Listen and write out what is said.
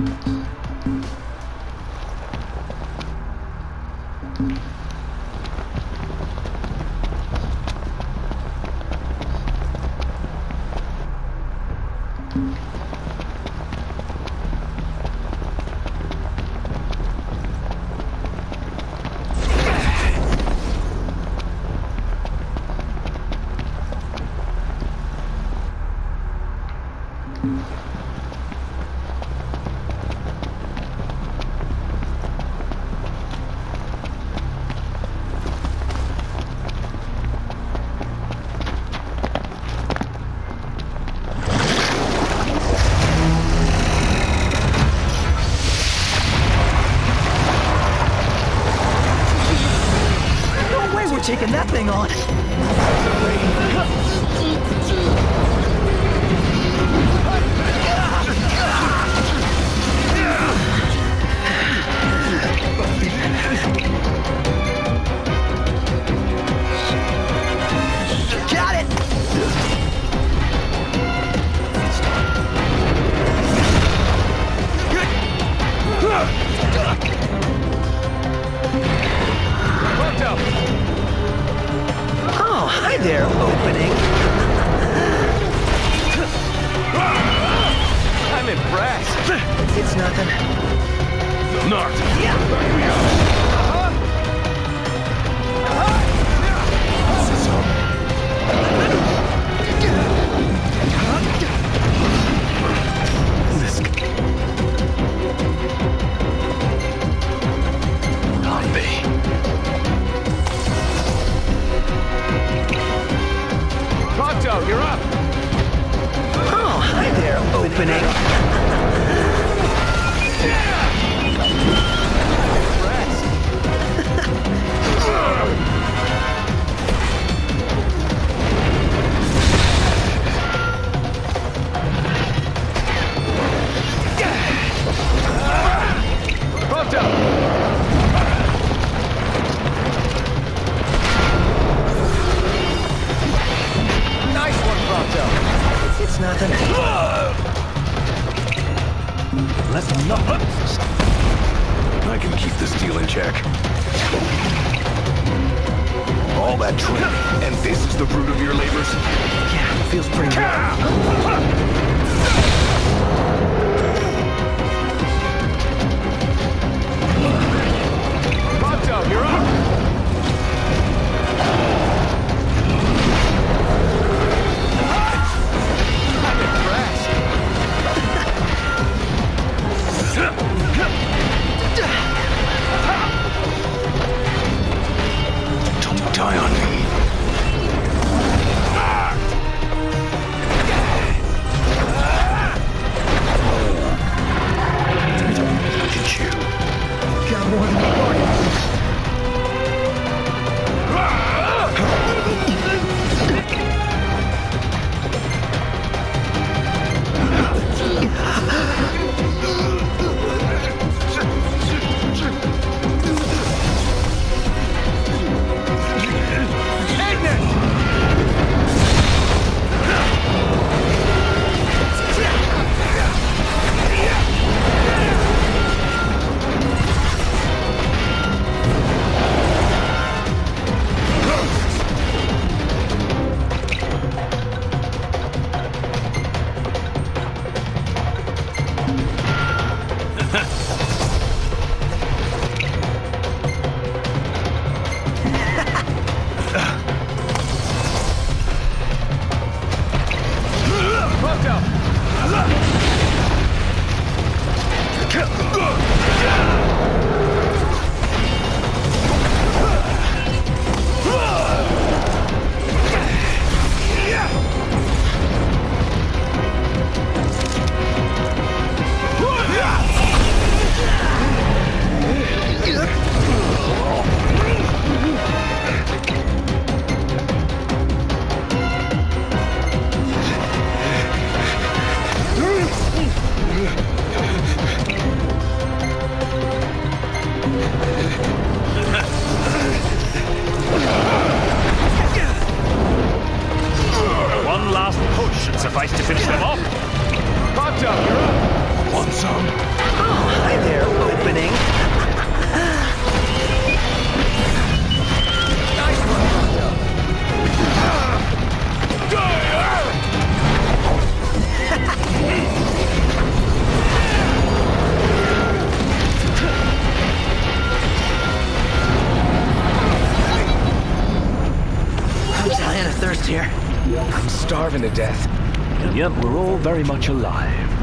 Way we're taking that thing on. There, opening. I'm impressed. It's nothing. Not. Prompto, you're up. Oh, hi there, opening. Prompto. Prompto. It's nothing. Let's not. I can keep this deal in check. All that training, and this is the fruit of your labors? Yeah, feels pretty good. Got one. Thirst here. I'm starving to death. And yet we're all very much alive.